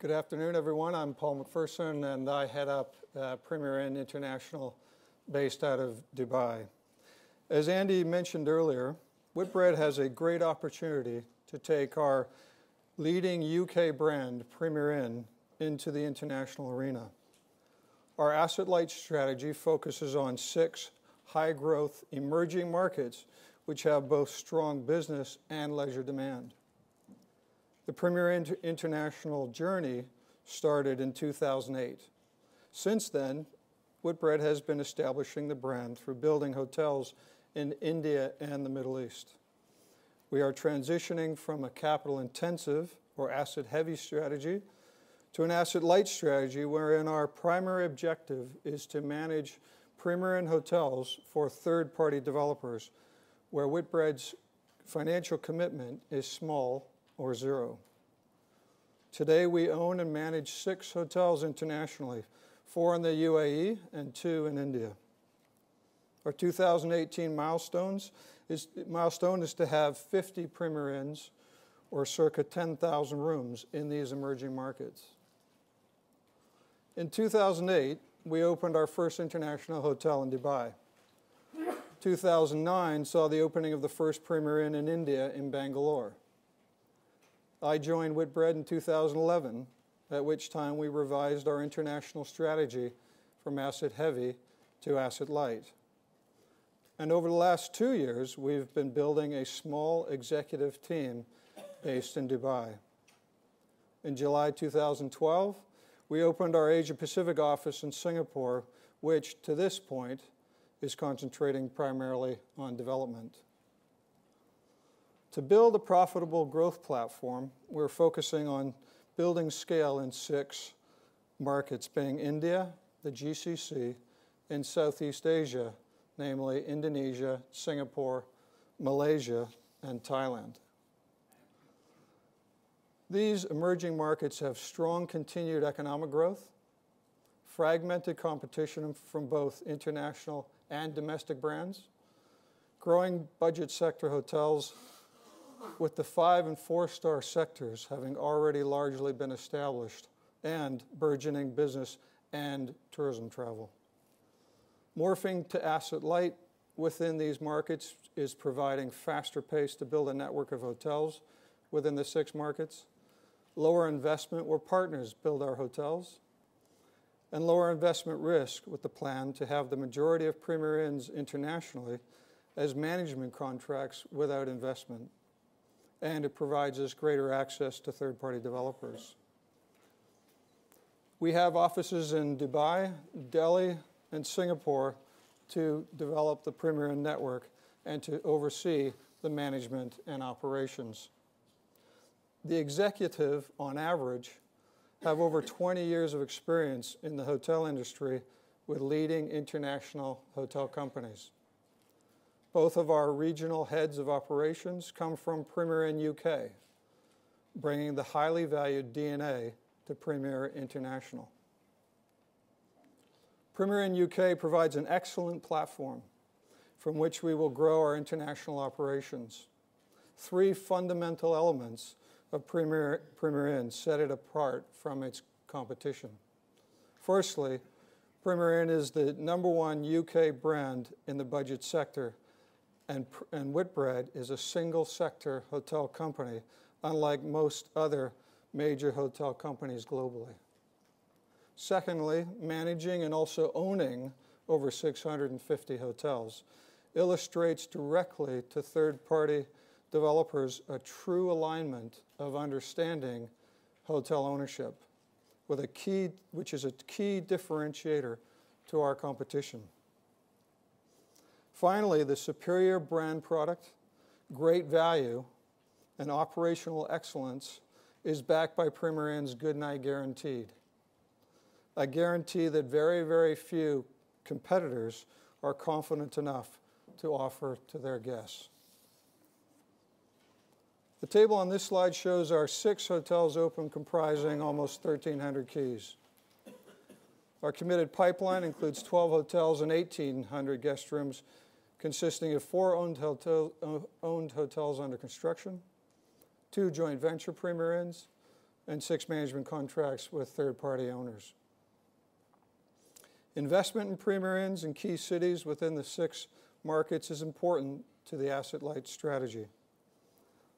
Good afternoon, everyone. I'm Paul McPherson, and I head up uh, Premier Inn International based out of Dubai. As Andy mentioned earlier, Whitbread has a great opportunity to take our leading U.K. brand, Premier Inn, into the international arena. Our asset-light strategy focuses on six high-growth emerging markets, which have both strong business and leisure demand. The Premier Inn International journey started in 2008. Since then, Whitbread has been establishing the brand through building hotels in India and the Middle East. We are transitioning from a capital-intensive or asset-heavy strategy to an asset-light strategy, wherein our primary objective is to manage Premier Inn hotels for third-party developers, where Whitbread's financial commitment is small or zero. Today, we own and manage six hotels internationally, four in the UAE and two in India. Our 2018 milestones is, milestone is to have 50 Premier Inns, or circa 10,000 rooms, in these emerging markets. In 2008, we opened our first international hotel in Dubai. 2009 saw the opening of the first Premier Inn in India in Bangalore. I joined Whitbread in 2011, at which time we revised our international strategy from asset-heavy to asset-light. And over the last two years, we've been building a small executive team based in Dubai. In July 2012, we opened our Asia-Pacific office in Singapore, which to this point is concentrating primarily on development. To build a profitable growth platform, we're focusing on building scale in six markets, being India, the GCC, and Southeast Asia, namely Indonesia, Singapore, Malaysia, and Thailand. These emerging markets have strong continued economic growth, fragmented competition from both international and domestic brands, growing budget sector hotels with the five and four-star sectors having already largely been established, and burgeoning business and tourism travel. Morphing to asset-light within these markets is providing faster pace to build a network of hotels within the six markets, lower investment where partners build our hotels, and lower investment risk with the plan to have the majority of Premier Inns internationally as management contracts without investment. And it provides us greater access to third-party developers. We have offices in Dubai, Delhi, and Singapore to develop the Premier network and to oversee the management and operations. The executive, on average, have over 20 years of experience in the hotel industry with leading international hotel companies. Both of our regional heads of operations come from Premier Inn UK, bringing the highly valued DNA to Premier International. Premier Inn UK provides an excellent platform from which we will grow our international operations. Three fundamental elements of Premier Inn set it apart from its competition. Firstly, Premier Inn is the number one U.K. brand in the budget sector, and Whitbread is a single-sector hotel company, unlike most other major hotel companies globally. Secondly, managing and also owning over 650 hotels illustrates directly to third-party developers a true alignment of understanding hotel ownership, with a key, which is a key differentiator to our competition. Finally, the superior brand product, great value, and operational excellence is backed by Premier Inn's Good Night Guaranteed, a guarantee that very, very few competitors are confident enough to offer to their guests. The table on this slide shows our six hotels open, comprising almost 1,300 keys. Our committed pipeline includes 12 hotels and 1,800 guest rooms, consisting of four uh, owned hotels under construction, two joint venture Premier Inns, and six management contracts with third-party owners. Investment in Premier Inns in key cities within the six markets is important to the asset-light strategy.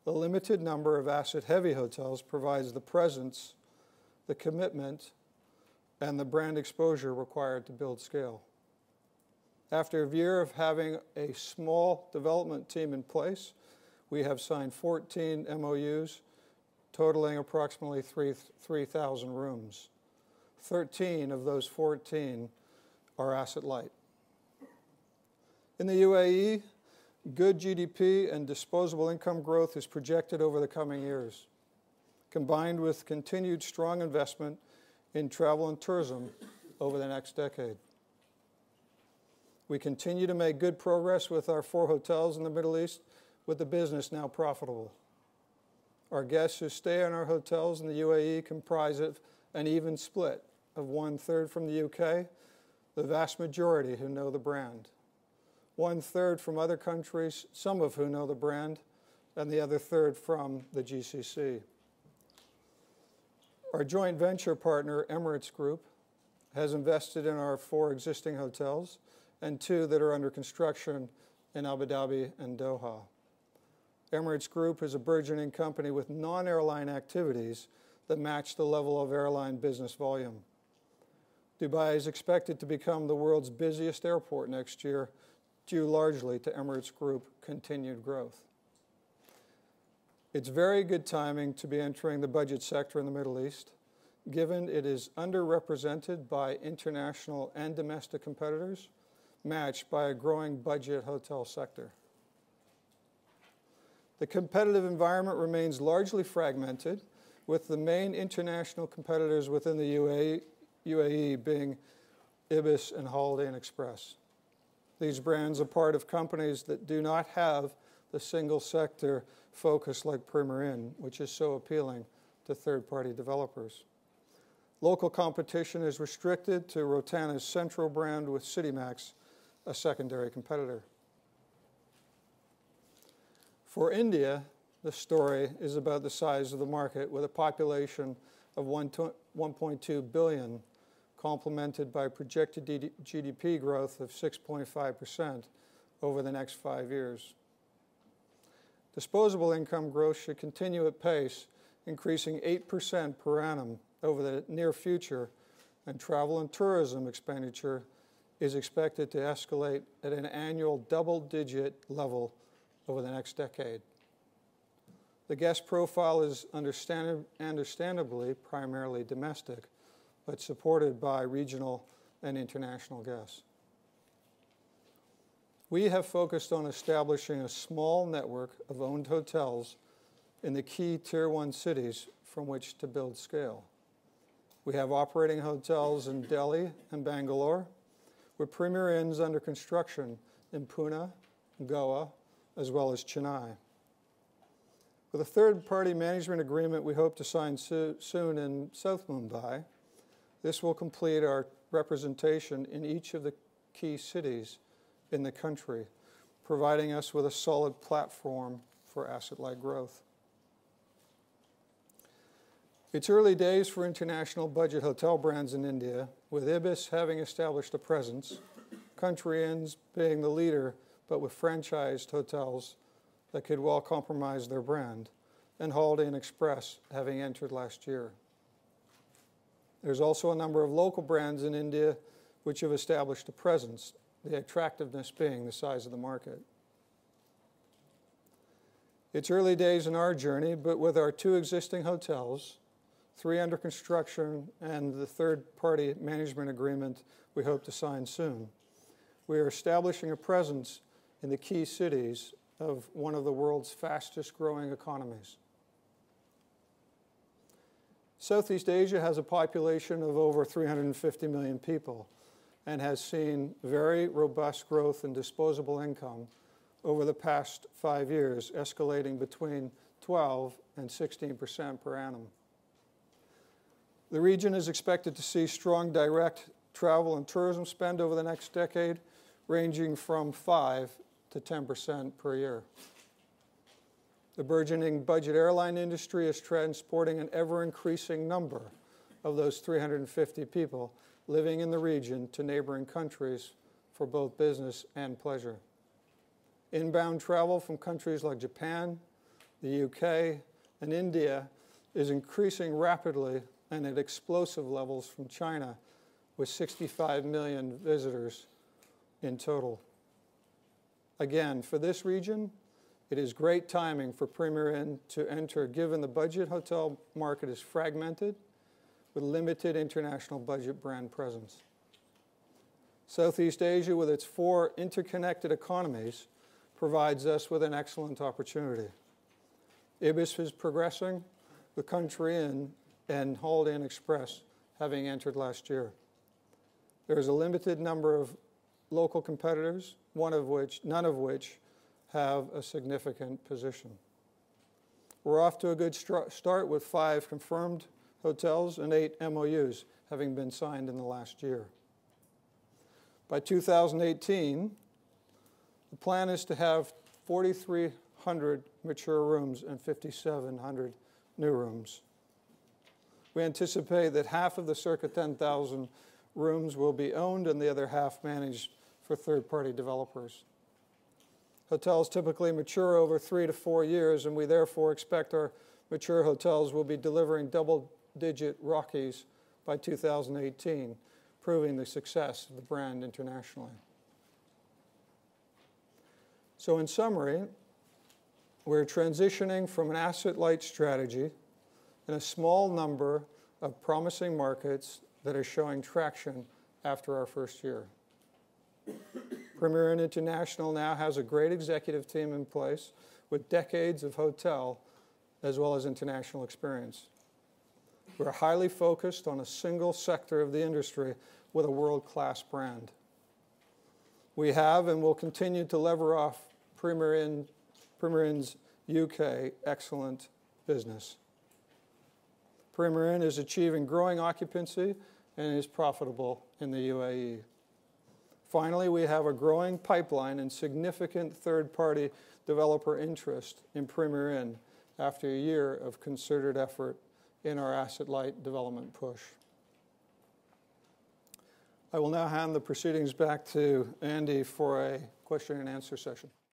The limited number of asset-heavy hotels provides the presence, the commitment, and the brand exposure required to build scale. After a year of having a small development team in place, we have signed 14 MOUs totaling approximately 3,000 rooms. 13 of those 14 are asset light. In the UAE, good GDP and disposable income growth is projected over the coming years, combined with continued strong investment in travel and tourism over the next decade. We continue to make good progress with our four hotels in the Middle East, with the business now profitable. Our guests who stay in our hotels in the UAE comprise of an even split of one-third from the UK, the vast majority who know the brand. One-third from other countries, some of who know the brand, and the other third from the GCC. Our joint venture partner, Emirates Group, has invested in our four existing hotels and two that are under construction in Abu Dhabi and Doha. Emirates Group is a burgeoning company with non-airline activities that match the level of airline business volume. Dubai is expected to become the world's busiest airport next year, due largely to Emirates Group continued growth. It's very good timing to be entering the budget sector in the Middle East, given it is underrepresented by international and domestic competitors, matched by a growing budget hotel sector. The competitive environment remains largely fragmented, with the main international competitors within the UAE being Ibis and Holiday Inn Express. These brands are part of companies that do not have the single sector focus like Premier Inn, which is so appealing to third-party developers. Local competition is restricted to Rotana's Centro brand with Citymax, a secondary competitor. For India, the story is about the size of the market, with a population of 1.2 billion, complemented by projected GDP growth of 6.5% over the next five years. Disposable income growth should continue at pace, increasing 8% per annum over the near future, and travel and tourism expenditure is expected to escalate at an annual double-digit level over the next decade. The guest profile is understandably primarily domestic, but supported by regional and international guests. We have focused on establishing a small network of owned hotels in the key Tier 1 cities from which to build scale. We have operating hotels in Delhi and Bangalore, with Premier Inns under construction in Pune, Goa, as well as Chennai. With a third-party management agreement we hope to sign soon in South Mumbai, this will complete our representation in each of the key cities in the country, providing us with a solid platform for asset-light growth. It's early days for international budget hotel brands in India, with Ibis having established a presence, Country Inns being the leader, but with franchised hotels that could well compromise their brand, and Holiday Inn Express having entered last year. There's also a number of local brands in India which have established a presence, the attractiveness being the size of the market. It's early days in our journey, but with our two existing hotels, three under construction, and the third-party management agreement we hope to sign soon, we are establishing a presence in the key cities of one of the world's fastest-growing economies. Southeast Asia has a population of over 350 million people and has seen very robust growth in disposable income over the past five years, escalating between 12 and 16% per annum. The region is expected to see strong direct travel and tourism spend over the next decade, ranging from 5 to 10% per year. The burgeoning budget airline industry is transporting an ever increasing number of those 350 people living in the region to neighboring countries for both business and pleasure. Inbound travel from countries like Japan, the UK, and India is increasing rapidly and at explosive levels from China, with 65 million visitors in total. Again, for this region, it is great timing for Premier Inn to enter given the budget hotel market is fragmented with limited international budget brand presence. Southeast Asia, with its four interconnected economies, provides us with an excellent opportunity. Ibis is progressing, the Country Inn and Holiday Inn Express having entered last year. There is a limited number of local competitors, one of which, none of which have a significant position. We're off to a good start with five confirmed hotels and eight MOUs having been signed in the last year. By 2018, the plan is to have 4,300 mature rooms and 5,700 new rooms. We anticipate that half of the circa 10,000 rooms will be owned and the other half managed for third party developers. Hotels typically mature over three to four years, and we therefore expect our mature hotels will be delivering double digit ROCEs by 2018, proving the success of the brand internationally. So, in summary, we're transitioning from an asset light strategy in a small number of promising markets that are showing traction after our first year. Premier Inn International now has a great executive team in place with decades of hotel as well as international experience. We're highly focused on a single sector of the industry with a world class brand. We have and will continue to lever off Premier, Inn, Premier Inn's UK excellent business. Premier Inn is achieving growing occupancy and is profitable in the UAE. Finally, we have a growing pipeline and significant third party developer interest in Premier Inn after a year of concerted effort in our asset light development push. I will now hand the proceedings back to Andy for a question and answer session.